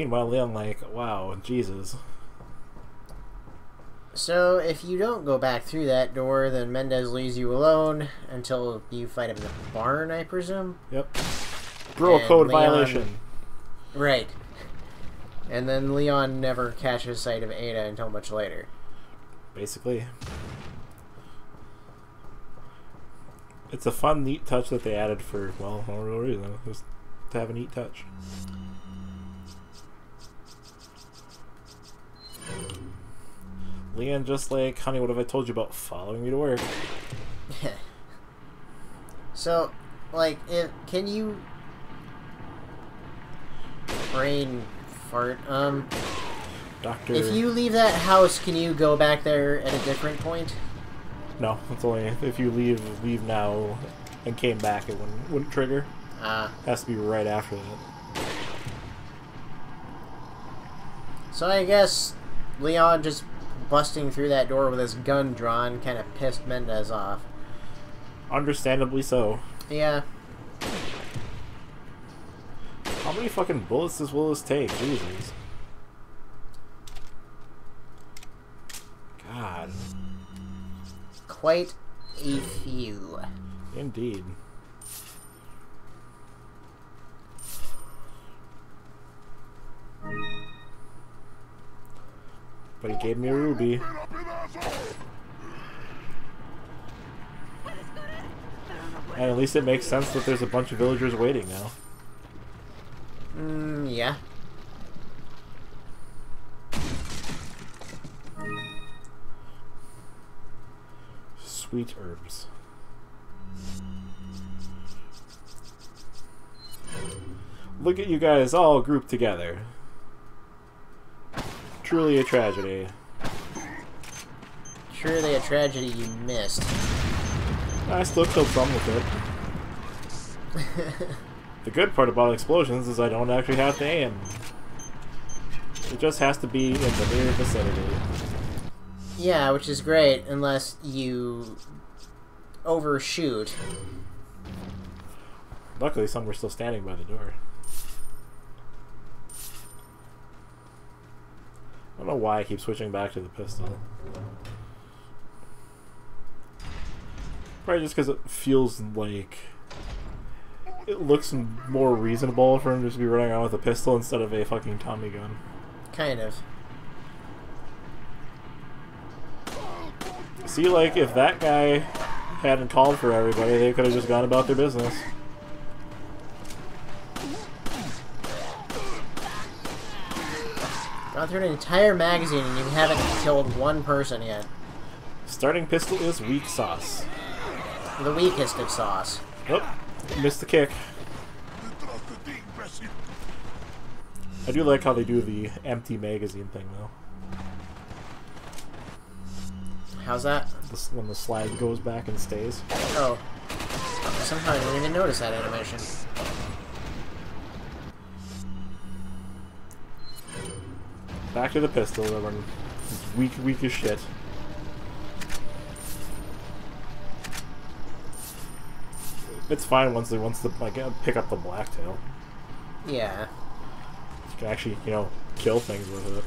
Meanwhile, Leon like, wow, Jesus. So if you don't go back through that door, then Mendez leaves you alone until you fight him in the barn, I presume. Yep. Bro And code Leon- violation. Right. And then Leon never catches sight of Ada until much later. Basically. It's a fun, neat touch that they added for, well, no real reason. Just to have a neat touch. Leon just like, honey, what have I told you about following me to work? So, like, if can you brain fart? Um, Doctor. if you leave that house, can you go back there at a different point? No, it's only if you leave leave now and came back, it wouldn't, wouldn't trigger. Ah, Uh, has to be right after that. so I guess Leon just busting through that door with his gun drawn kind of pissed Mendez off. Understandably so. Yeah, How many fucking bullets does Willis take? Jesus. God. quite a few. Indeed. But he gave me a ruby. And at least it makes sense that there's a bunch of villagers waiting now. Mm, yeah. Sweet herbs. Look at you guys all grouped together. Truly a tragedy. Truly a tragedy you missed. I still killed some with it. The good part about explosions is I don't actually have to aim. It just has to be in the near vicinity. yeah, which is great unless you overshoot. Luckily, some were still standing by the door. Don't know why I keep switching back to the pistol. Probably just because it feels like it looks more reasonable for him to be running around with a pistol instead of a fucking Tommy gun. Kind of. See, like, if that guy hadn't called for everybody, they could have just gone about their business. Gone through an entire magazine and you haven't killed one person yet. Starting pistol is weak sauce. The weakest of sauce. Oh, missed the kick. I do like how they do the empty magazine thing, though. How's that? This, when the slide goes back and stays. Oh. Somehow I didn't even notice that animation. Back to the pistol, everyone. It's weak, weak as shit. It's fine once they once the like uh, pick up the blacktail. Yeah. You can actually, you know, kill things with it.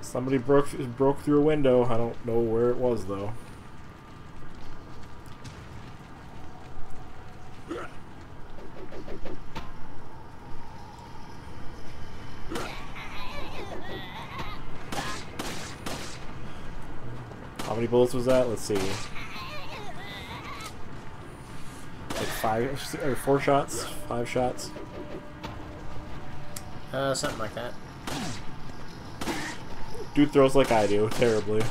Somebody broke broke through a window. I don't know where it was though. Many bullets was that? Let's see. Like five or four shots? Five shots? Uh, something like that. Dude throws like I do, terribly.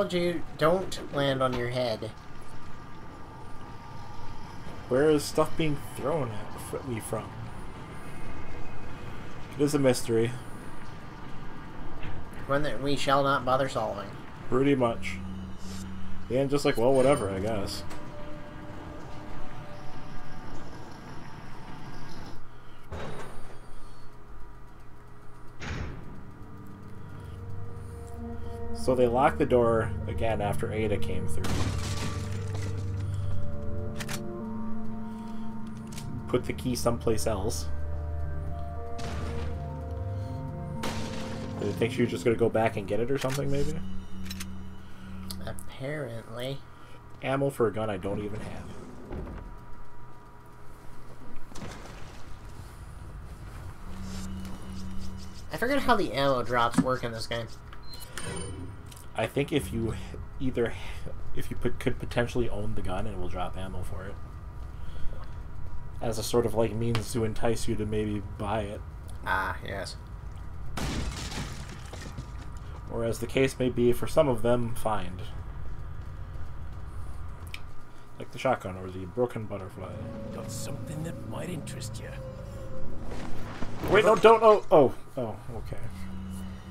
Told you, don't land on your head. Where is stuff being thrown at me from? It is a mystery. One that we shall not bother solving. Pretty much. And just like, well, whatever, I guess. So they locked the door again after Ada came through. Put the key someplace else. Do they think she was just gonna go back and get it or something, maybe? Apparently. Ammo for a gun I don't even have. I forget how the ammo drops work in this game. I think if you either if you put, could potentially own the gun, it will drop ammo for it. As a sort of like means to entice you to maybe buy it. Ah, yes. Or as the case may be, for some of them, find. Like the shotgun or the broken butterfly. Got something that might interest you. Wait, no, don't. Oh, oh, oh, okay.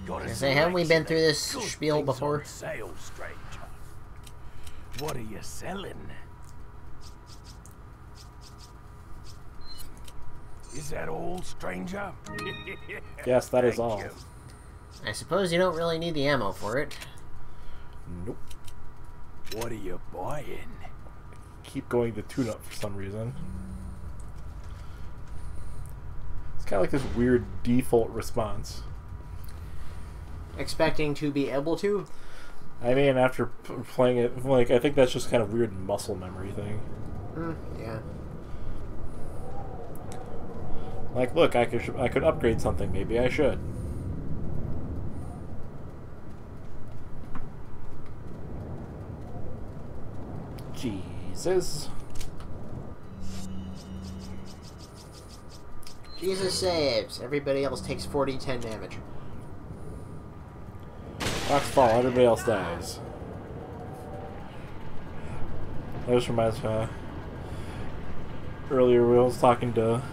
Got a Say, haven't we been through this spiel before? Sale, stranger. What are you selling? Is that all, stranger? Yes, that is Thank all. you. I suppose you don't really need the ammo for it. Nope. What are you buying? Keep going to tune up for some reason. It's kind of like this weird default response. Expecting to be able to? I mean, after p- playing it, like, I think that's just kind of weird muscle memory thing. Hmm, yeah. Like, look, I could I could upgrade something. Maybe I should. Jesus. Jesus saves. Everybody else takes 40 10 damage. Rocks fall, everybody else dies. That just reminds me. Earlier, we was talking to.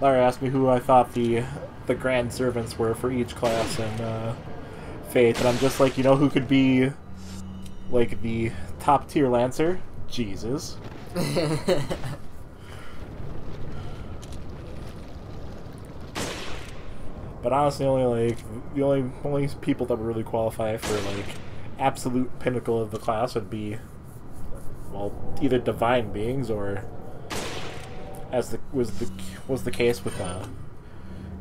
Larry asked me who I thought the the grand servants were for each class in uh, Fate, and I'm just like, you know, who could be like the top tier lancer? Jesus. But honestly, only like the only only people that would really qualify for like absolute pinnacle of the class would be well either divine beings or as the was the was the case with uh,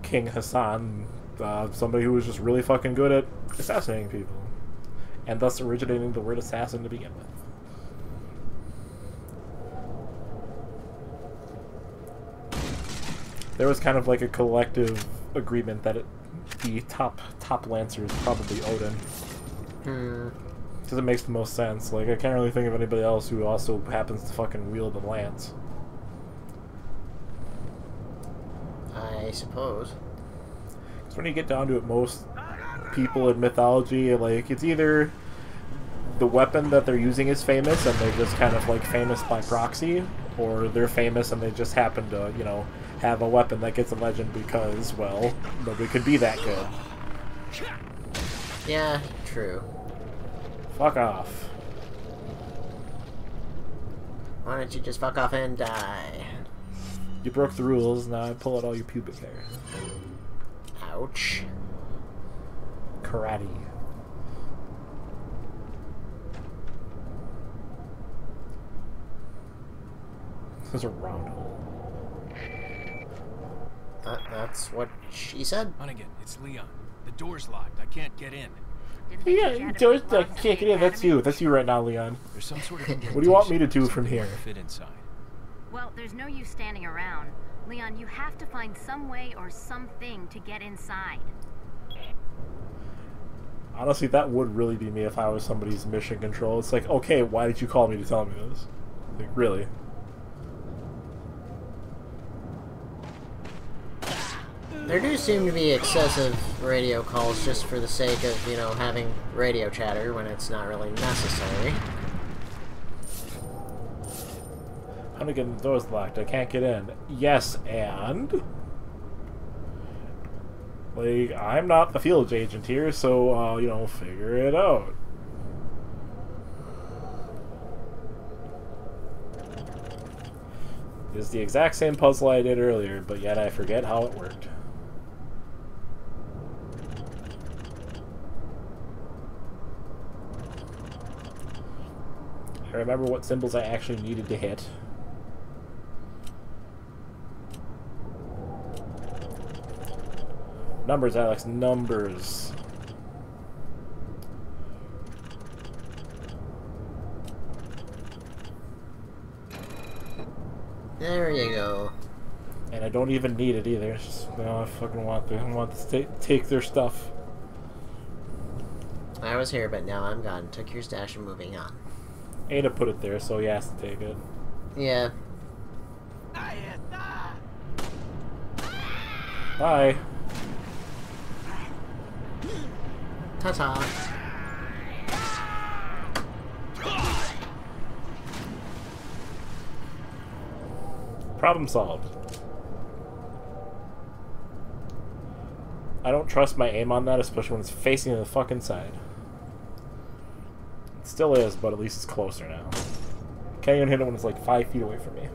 King Hassan, uh, somebody who was just really fucking good at assassinating people, and thus originating the word assassin to begin with. There was kind of like a collective agreement that it, the top top lancer is probably Odin. hmm. Because it makes the most sense. Like, I can't really think of anybody else who also happens to fucking wield a lance. I suppose. Because when you get down to it, most people in mythology, like, it's either the weapon that they're using is famous and they're just kind of like famous by proxy, or they're famous and they just happen to, you know, have a weapon that gets a legend because, well, nobody could be that good. Yeah, true. Fuck off. Why don't you just fuck off and die? You broke the rules, now I pull out all your pubic hair. Ouch. Karate. This is a round hole. That, that's what she said. Hunnigan, it's Leon. The door's locked. I can't get in. Didn't think you Yeah, had a George, big uh, loss in kick the it in. That's you. That's you right now, Leon. There's some sort of What do you want me to do indentation, from something here? to Fit inside. Well, there's no use standing around. Leon, you have to find some way or something to get inside. Honestly, that would really be me if I was somebody's mission control. It's like, okay, why did you call me to tell me this? Like, really? There do seem to be excessive radio calls just for the sake of, you know, having radio chatter when it's not really necessary. How do I get the door's locked. I can't get in. Yes, and? Like, I'm not the field agent here, so, uh, you know, figure it out. It's the exact same puzzle I did earlier, but yet I forget how it worked. Remember what symbols I actually needed to hit. Numbers, Alex, numbers. There you go. And I don't even need it either. It's just, know, I fucking want to I want to take, take their stuff. I was here, but now I'm gone. Took your stash and moving on. Ada put it there, so he has to take it. Yeah. Bye. Ta-ta. Problem solved. I don't trust my aim on that, especially when it's facing the fucking side. Still is, but at least it's closer now. Can't even hit it when it's like five feet away from me.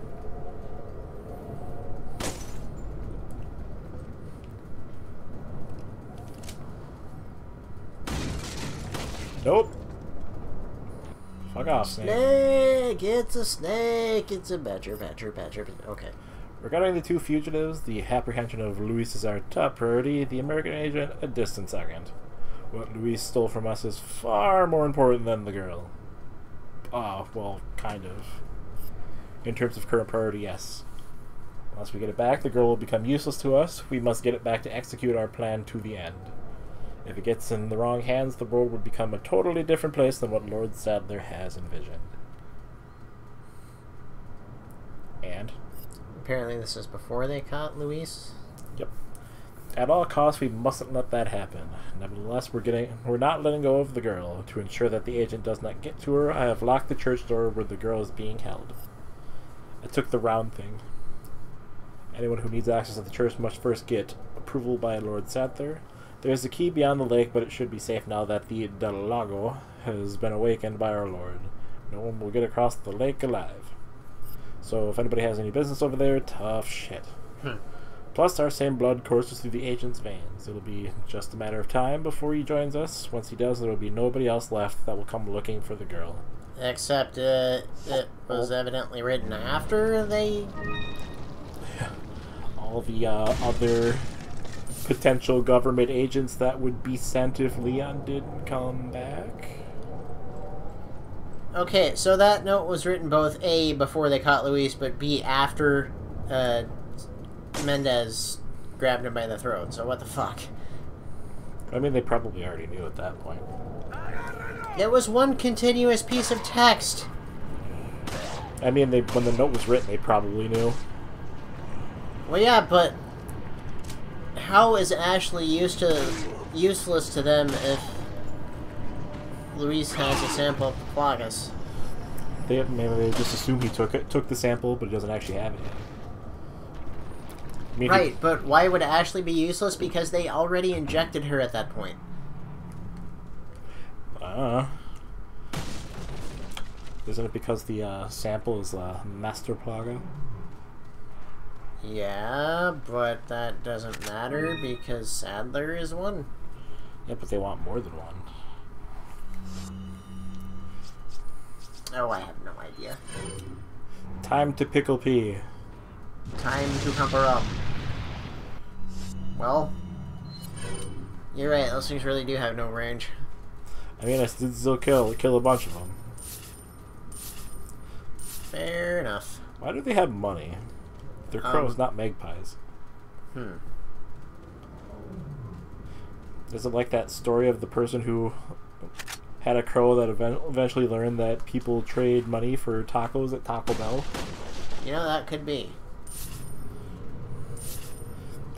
Nope. Fuck off, Snake. Snake! It's a snake! It's a badger, badger, badger. Okay. Regarding the two fugitives, the apprehension of Luis is our top priority, the American agent a distant second. What Luis stole from us is far more important than the girl. Ah, well, kind of. In terms of current priority, yes. Once we get it back, the girl will become useless to us. We must get it back to execute our plan to the end. If it gets in the wrong hands, the world would become a totally different place than what Lord Sadler has envisioned. And? Apparently this is before they caught Luis. At all costs, we mustn't let that happen. Nevertheless, we're getting we're not letting go of the girl. To ensure that the agent does not get to her, I have locked the church door where the girl is being held. I took the round thing. Anyone who needs access to the church must first get approval by Lord Sadler. There is a key beyond the lake, but it should be safe now that the Del Lago has been awakened by our Lord. No one will get across the lake alive. So if anybody has any business over there, tough shit. Hmm. Plus, our same blood courses through the agent's veins. It'll be just a matter of time before he joins us. Once he does, there will be nobody else left that will come looking for the girl. Except uh, it was evidently written after they. All the uh, other potential government agents that would be sent if Leon didn't come back. Okay, so that note was written both A before they caught Luis, but B after uh, Mendez grabbed him by the throat. So what the fuck? I mean, they probably already knew at that point. It was one continuous piece of text. I mean, they when the note was written, they probably knew. Well, yeah, but how is Ashley used to useless to them if Luis has a sample of the plagas? They maybe they just assume he took it, took the sample, but he doesn't actually have it. Yet. He- Right, but why would Ashley be useless? Because they already injected her at that point. Uh, isn't it because the uh, sample is uh, master plaga? Yeah, but that doesn't matter because Sadler is one. Yeah, but they want more than one. Oh, I have no idea. Time to pickle pea. Time to pump her up. Well, you're right. Those things really do have no range. I mean, I did still kill kill a bunch of them. Fair enough. Why do they have money? They're Um, crows, not magpies. Hmm. Is it like that story of the person who had a crow that even- eventually learned that people trade money for tacos at Taco Bell? You know that could be.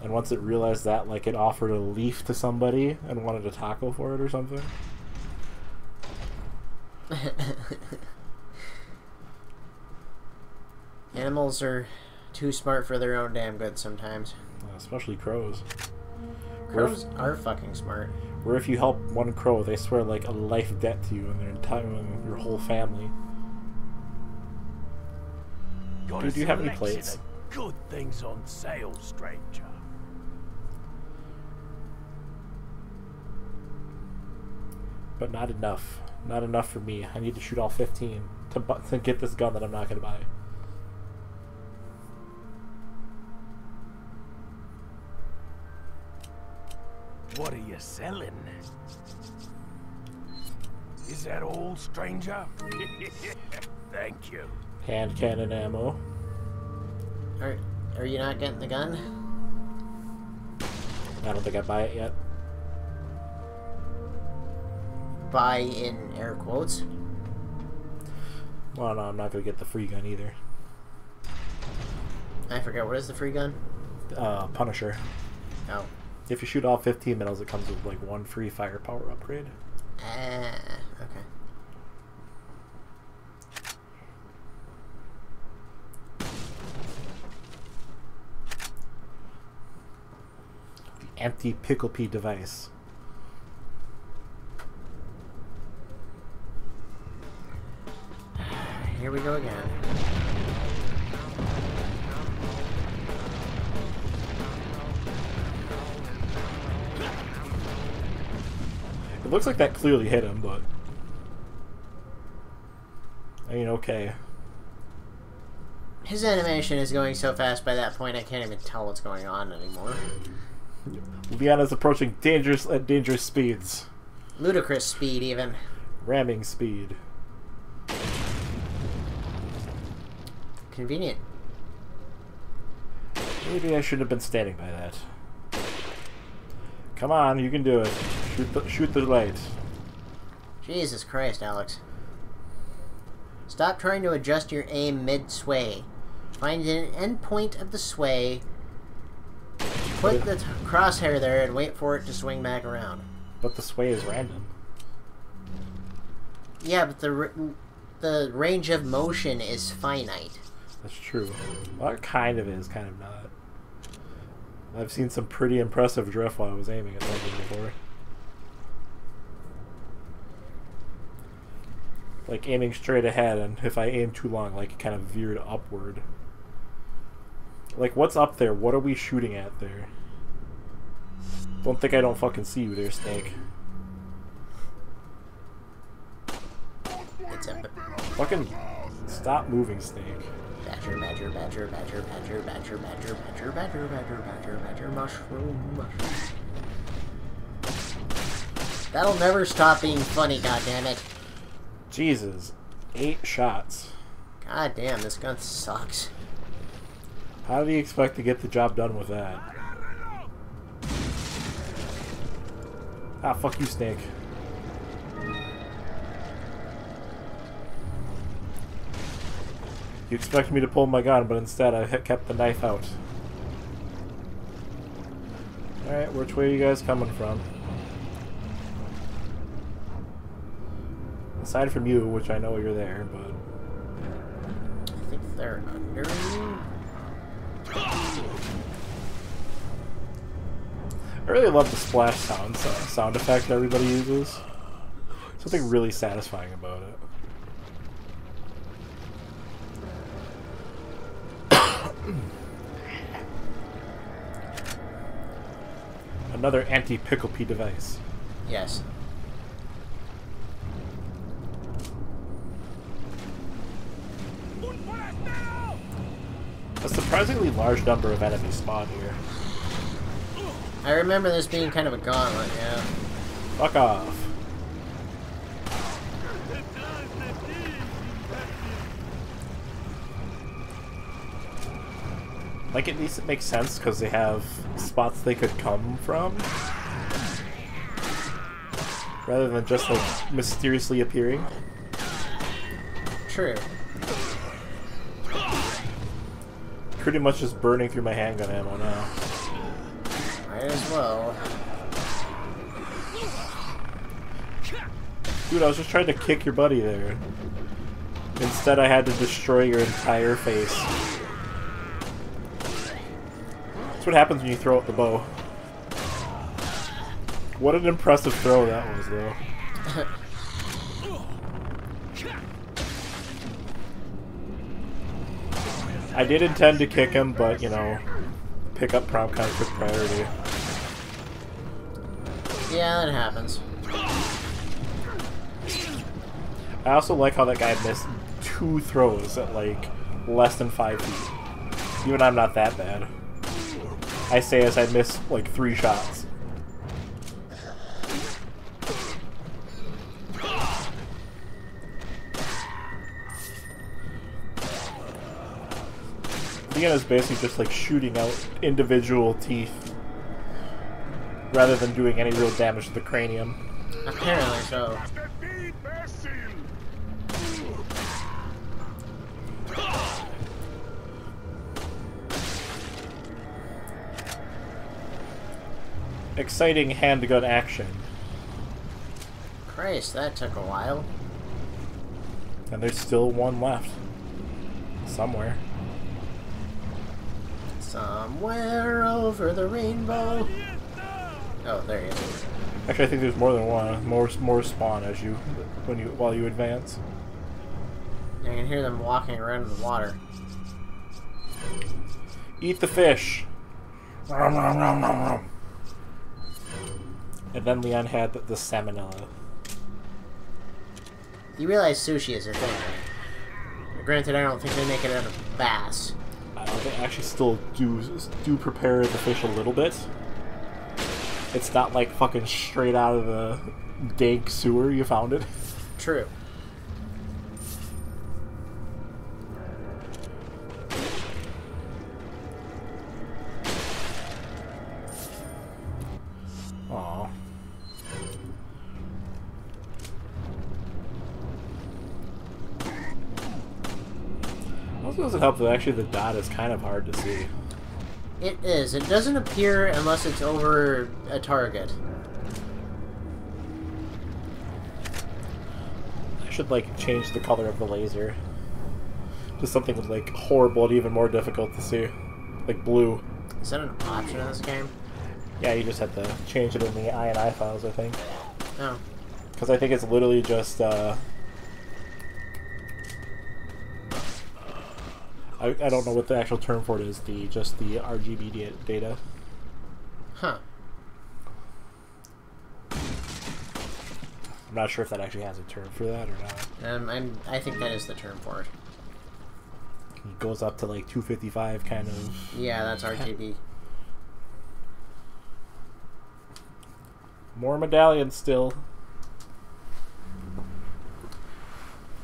And once it realized that, like, it offered a leaf to somebody and wanted a taco for it or something? Animals are too smart for their own damn good sometimes. Uh, especially crows. Crows are fucking smart. Where if you help one crow, they swear like a life debt to you and their entire and your whole family. Got Dude, do you have any plates? Good things on sale, stranger. But not enough. Not enough for me. I need to shoot all 15 to, bu- to get this gun that I'm not going to buy. What are you selling? Is that all, stranger? Thank you. Hand cannon ammo. Are, are you not getting the gun? I don't think I buy it yet. Buy in air quotes. Well, no, I'm not going to get the free gun either. I forget, what is the free gun? Uh, Punisher. Oh. If you shoot all 15 missiles, it comes with like one free firepower upgrade. Ah, okay. The anti-pickle pea device. Here we go again. It looks like that clearly hit him, but I mean, okay. His animation is going so fast by that point I can't even tell what's going on anymore. Leon is approaching dangerous at dangerous speeds, Ludicrous speed, even. ramming speed. Convenient. Maybe I shouldn't have been standing by that. Come on, you can do it. Shoot the shoot the light. Jesus Christ, Alex. Stop trying to adjust your aim mid-sway. Find an end point of the sway, put the t- crosshair there, and wait for it to swing back around. But the sway is random. Yeah, but the r- the range of motion is finite. That's true. Well, it kind of is, kind of not. I've seen some pretty impressive drift while I was aiming at something before. Like aiming straight ahead, and if I aim too long, like it kind of veered upward. Like, what's up there? What are we shooting at there? Don't think I don't fucking see you there, Snake. It's Fucking stop moving, Snake. Badger, badger, badger, badger, badger, badger, badger, badger, badger, badger, badger, badger, mushroom, mushroom. That'll never stop being funny, goddammit. Jesus. Eight shots. God damn, this gun sucks. How do you expect to get the job done with that? Ah, fuck you, Snake. You expect me to pull my gun, but instead I kept the knife out. Alright, which way are you guys coming from? Aside from you, which I know you're there, but... I think they're under me. I really love the splash sound so- sound effect everybody uses. Something really satisfying about it. Another anti-pickle pea device. Yes. A surprisingly large number of enemies spawn here. I remember this being kind of a gauntlet, yeah. Fuck off. Like, at least it makes sense because they have spots they could come from. Rather than just, like, mysteriously appearing. True. Pretty much just burning through my handgun ammo now. Might as well. Dude, I was just trying to kick your buddy there. Instead, I had to destroy your entire face. That's what happens when you throw out the bow. What an impressive throw that was, though. I did intend to kick him, but, you know, pick up prompt kind of took priority. Yeah, that happens. I also like how that guy missed two throws at like less than five feet. Even I'm not that bad. I say as I miss like three shots. Leon is basically just like shooting out individual teeth rather than doing any real damage to the cranium. Apparently so. Exciting handgun action. Christ, that took a while. And there's still one left. Somewhere. Somewhere over the rainbow. Oh, there he is. Actually, I think there's more than one. More, more spawn as you, when you, while you advance. I can hear them walking around in the water. Eat the fish. Nom, nom, nom, nom, nom. And then Leon had the, the salmonella. You realize sushi is a thing, right? Granted, I don't think they make it out of bass. Uh, they actually still do do prepare the fish a little bit. It's not like fucking straight out of the dank sewer you found it. True. Help that actually the dot is kind of hard to see. It is. It doesn't appear unless it's over a target. I should like change the color of the laser. Just something like horrible and even more difficult to see. Like blue. Is that an option in this game? Yeah, you just have to change it in the INI files, I think. No. Because I think it's literally just, uh... I, I don't know what the actual term for it is, the just the RGB data. Huh. I'm not sure if that actually has a term for that or not. Um, I'm, I think that is the term for it. It goes up to like 255 kind of. Yeah, that's RGB. More medallions still.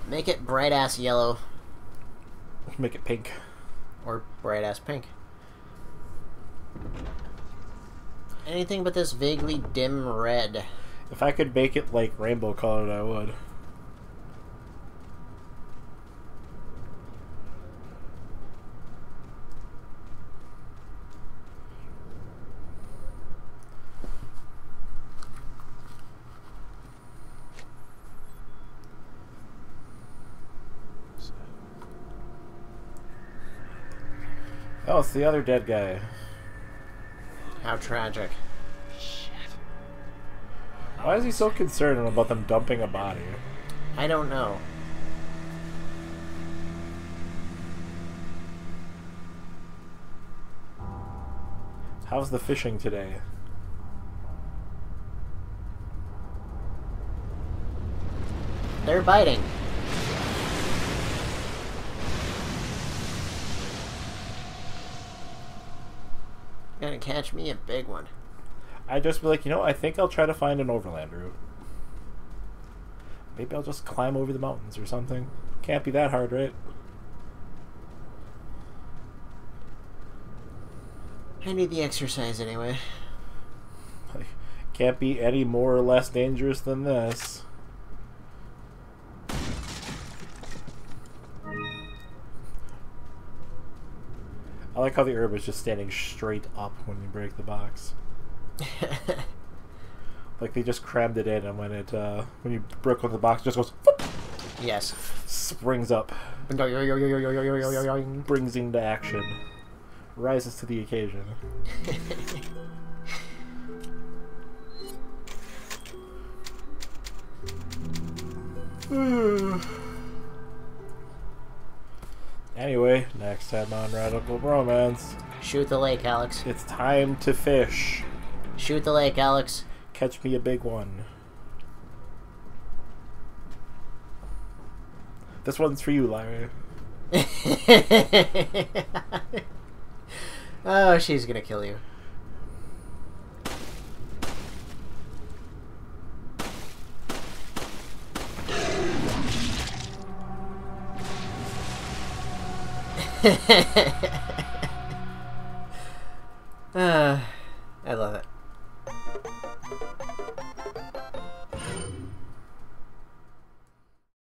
Make it bright ass yellow Make it pink. or bright ass pink. Anything but this vaguely dim red. If I could make it like rainbow colored, I would. Oh, it's the other dead guy. How tragic. Why is he so concerned about them dumping a body? I don't know. How's the fishing today? They're biting. Gonna catch me a big one. I'd just be like, you know, I think I'll try to find an overland route. Maybe I'll just climb over the mountains or something. Can't be that hard, right? I need the exercise anyway. Like, can't be any more or less dangerous than this. I like how the herb is just standing straight up when you break the box. Like they just crammed it in, and when it uh, when you broke open the box, it just goes whoop, yes. springs up, brings into action, rises to the occasion. anyway, next time on Radical Bromance, Shoot the lake, Alex. it's time to fish. Shoot the lake, Alex. Catch me a big one. This one's for you, Lyra. oh, she's gonna kill you. Uh, I love it.